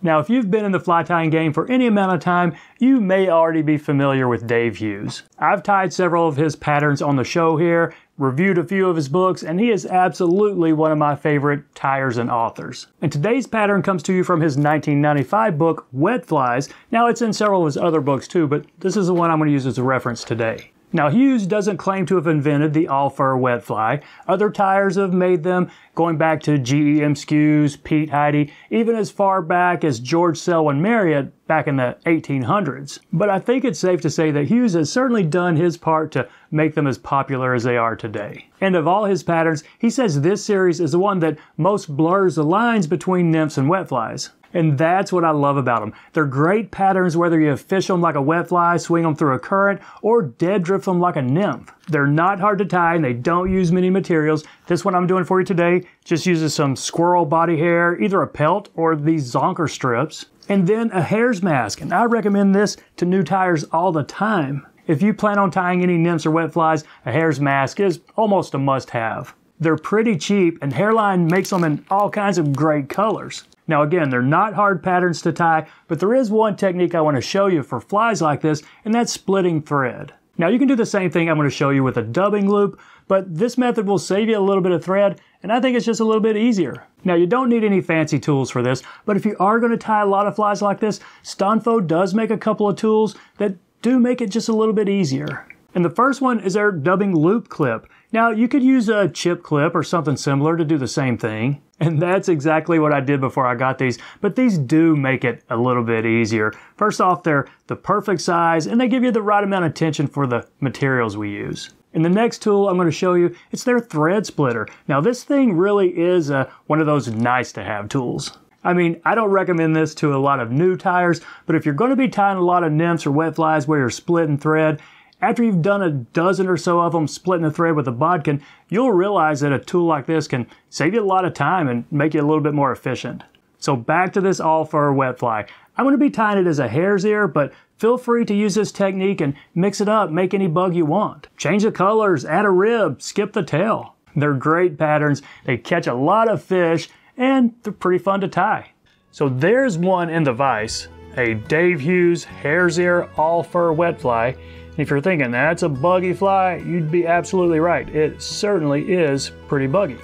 Now, if you've been in the fly tying game for any amount of time, you may already be familiar with Dave Hughes. I've tied several of his patterns on the show here, reviewed a few of his books, and he is absolutely one of my favorite tyers and authors. And today's pattern comes to you from his 1995 book, Wet Flies. Now, it's in several of his other books too, but this is the one I'm going to use as a reference today. Now, Hughes doesn't claim to have invented the all fur wet fly. Other tyers have made them, going back to GEM Skues, Pete Hidy, even as far back as George Selwyn Marryat back in the 1800s. But I think it's safe to say that Hughes has certainly done his part to make them as popular as they are today. And of all his patterns, he says this series is the one that most blurs the lines between nymphs and wet flies. And that's what I love about them. They're great patterns whether you fish them like a wet fly, swing them through a current, or dead drift them like a nymph. They're not hard to tie and they don't use many materials. This one I'm doing for you today just uses some squirrel body hair, either a pelt or these zonker strips, and then a hare's mask. And I recommend this to new tyers all the time. If you plan on tying any nymphs or wet flies, a hare's mask is almost a must have. They're pretty cheap and Hareline makes them in all kinds of great colors. Now again, they're not hard patterns to tie, but there is one technique I want to show you for flies like this, and that's splitting thread. Now you can do the same thing I'm going to show you with a dubbing loop, but this method will save you a little bit of thread, and I think it's just a little bit easier. Now you don't need any fancy tools for this, but if you are going to tie a lot of flies like this, Stonfo does make a couple of tools that do make it just a little bit easier. And the first one is their dubbing loop clip. Now you could use a chip clip or something similar to do the same thing. And that's exactly what I did before I got these, but these do make it a little bit easier. First off, they're the perfect size and they give you the right amount of tension for the materials we use. And the next tool I'm going to show you, it's their thread splitter. Now this thing really is uh, one of those nice to have tools. I mean, I don't recommend this to a lot of new tyers, but if you're going to be tying a lot of nymphs or wet flies where you're splitting thread, after you've done a dozen or so of them splitting the thread with a bodkin, you'll realize that a tool like this can save you a lot of time and make you a little bit more efficient. So back to this all fur wet fly. I'm going to be tying it as a hare's ear, but feel free to use this technique and mix it up, make any bug you want. Change the colors, add a rib, skip the tail. They're great patterns, they catch a lot of fish, and they're pretty fun to tie. So there's one in the vise, a Dave Hughes hare's ear all fur wet fly. If you're thinking that's a buggy fly, you'd be absolutely right. It certainly is pretty buggy.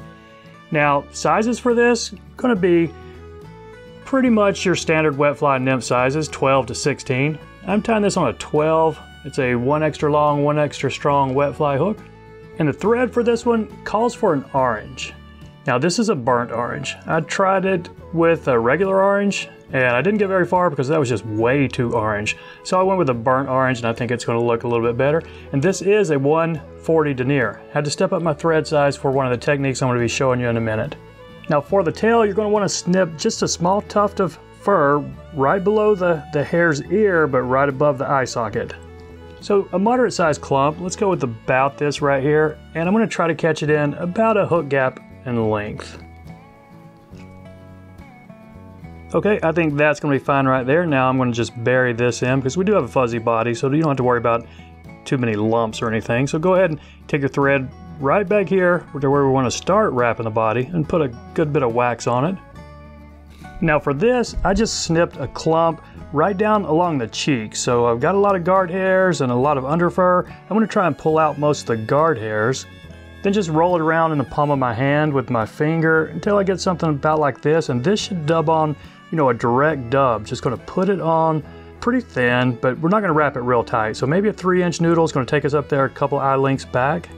Now, sizes for this going to be pretty much your standard wet fly nymph sizes, 12 to 16. I'm tying this on a 12. It's a one extra long, one extra strong wet fly hook. And the thread for this one calls for an orange. Now this is a burnt orange. I tried it with a regular orange and I didn't get very far because that was just way too orange. So I went with a burnt orange and I think it's going to look a little bit better. And this is a 140 denier. I Had to step up my thread size for one of the techniques I'm going to be showing you in a minute. Now for the tail, you're going to want to snip just a small tuft of fur right below the, the hare's ear, but right above the eye socket. So a moderate sized clump, let's go with about this right here, and I'm going to try to catch it in about a hook gap in length. Okay, I think that's going to be fine right there. Now I'm going to just bury this in because we do have a fuzzy body, so you don't have to worry about too many lumps or anything. So go ahead and take your thread right back here to where we want to start wrapping the body and put a good bit of wax on it. Now for this, I just snipped a clump right down along the cheek. So I've got a lot of guard hairs and a lot of under fur. I'm to try and pull out most of the guard hairs. Then just roll it around in the palm of my hand with my finger until I get something about like this. And this should dub on you know, a direct dub. Just gonna put it on pretty thin, but we're not gonna wrap it real tight. So maybe a three inch noodle is gonna take us up there a couple eye lengths back.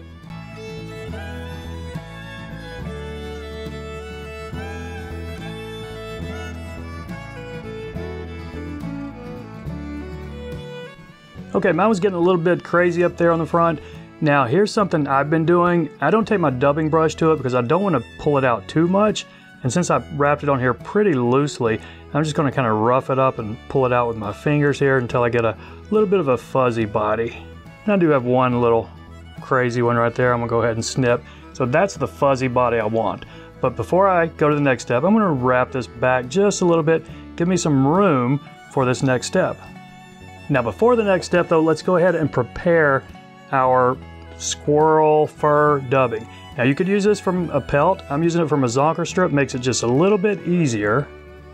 Okay, mine was getting a little bit crazy up there on the front. Now here's something I've been doing. I don't take my dubbing brush to it because I don't want to pull it out too much. And since I wrapped it on here pretty loosely, I'm just gonna kind of rough it up and pull it out with my fingers here until I get a little bit of a fuzzy body. And I do have one little crazy one right there I'm gonna go ahead and snip. So that's the fuzzy body I want. But before I go to the next step, I'm gonna wrap this back just a little bit, give me some room for this next step. Now before the next step though, let's go ahead and prepare our squirrel fur dubbing. Now you could use this from a pelt. I'm using it from a zonker strip, makes it just a little bit easier.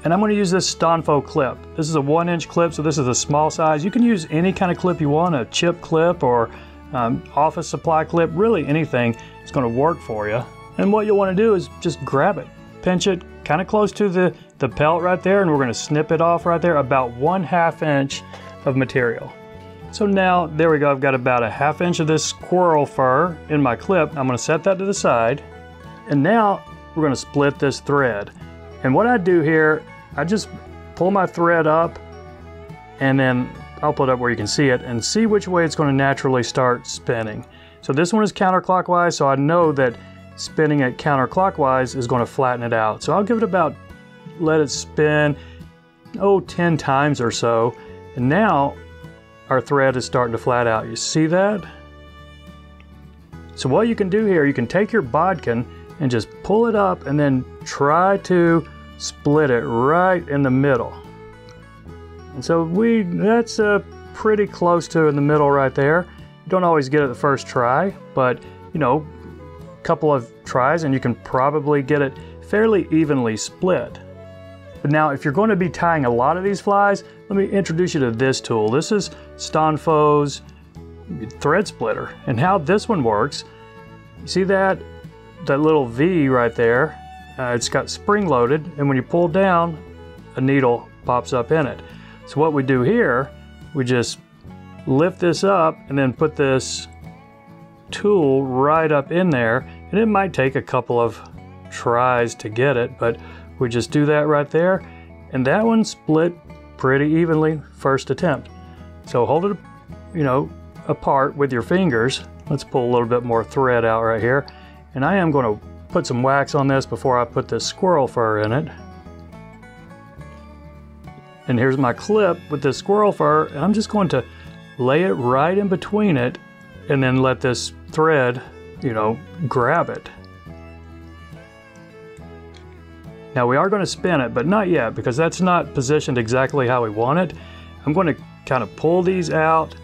And I'm going to use this Stonfo clip. This is a one inch clip, so this is a small size. You can use any kind of clip you want, a chip clip or um, office supply clip, really anything. is going to work for you. And what you'll want to do is just grab it, pinch it kind of close to the, the pelt right there, and we're going to snip it off right there, about one half inch of material. So now, there we go, I've got about a half inch of this squirrel fur in my clip. I'm going to set that to the side. And now we're going to split this thread. And what I do here, I just pull my thread up and then I'll put it up where you can see it and see which way it's going to naturally start spinning. So this one is counterclockwise, so I know that spinning it counterclockwise is going to flatten it out. So I'll give it about, let it spin, oh, 10 times or so. And now our thread is starting to flat out. You see that? So what you can do here, you can take your bodkin and just pull it up and then try to split it right in the middle. And so we, that's uh, pretty close to in the middle right there. You don't always get it the first try, but you know, a couple of tries and you can probably get it fairly evenly split. But now if you're going to be tying a lot of these flies, let me introduce you to this tool. This is Stonfo's thread splitter. And how this one works, you see that? That little V right there, uh, it's got spring loaded and when you pull down, a needle pops up in it. So what we do here, we just lift this up and then put this tool right up in there and it might take a couple of tries to get it but we just do that right there. And that one split pretty evenly first attempt. So hold it you know apart with your fingers. Let's pull a little bit more thread out right here. And I am going to put some wax on this before I put this squirrel fur in it. And here's my clip with this squirrel fur. And I'm just going to lay it right in between it and then let this thread, you know, grab it. Now we are going to spin it, but not yet because that's not positioned exactly how we want it. I'm going to kind of pull these out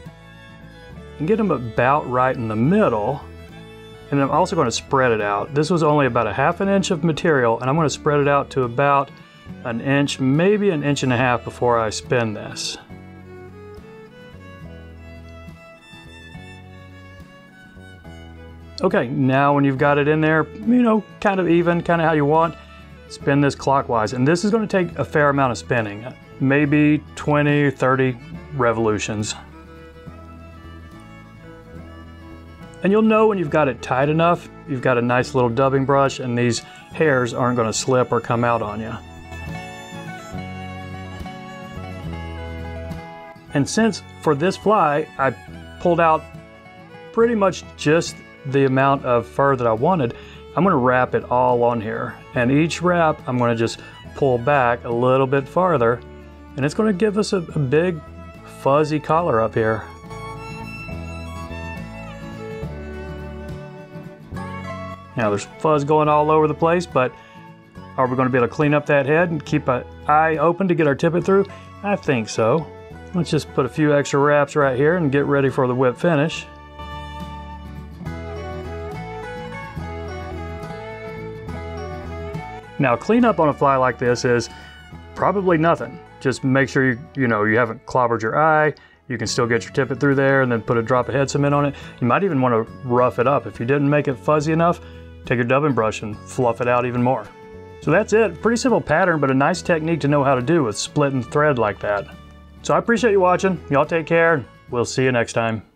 and get them about right in the middle. And I'm also going to spread it out. This was only about a half an inch of material and I'm going to spread it out to about an inch, maybe an inch and a half before I spin this. Okay, now when you've got it in there, you know, kind of even, kind of how you want, spin this clockwise. And this is going to take a fair amount of spinning, maybe 20, 30 revolutions. And you'll know when you've got it tight enough, you've got a nice little dubbing brush and these hairs aren't going to slip or come out on you. And since for this fly, I pulled out pretty much just the amount of fur that I wanted, I'm gonna wrap it all on here. And each wrap, I'm gonna just pull back a little bit farther, and it's gonna give us a, a big fuzzy collar up here. Now there's fuzz going all over the place, but are we gonna be able to clean up that head and keep an eye open to get our tippet through? I think so. Let's just put a few extra wraps right here and get ready for the whip finish. Now cleanup on a fly like this is probably nothing. Just make sure you, you know, you haven't clobbered your eye. You can still get your tippet through there and then put a drop of head cement on it. You might even want to rough it up. If you didn't make it fuzzy enough, take your dubbing brush and fluff it out even more. So that's it. Pretty simple pattern, but a nice technique to know how to do with splitting thread like that. So I appreciate you watching. Y'all take care. We'll see you next time.